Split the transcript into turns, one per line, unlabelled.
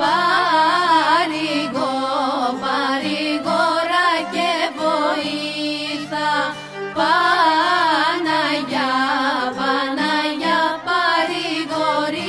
παρηγό, παρηγόρα και βοήθα, Παναγιά, Παναγιά, παρηγορήτρα,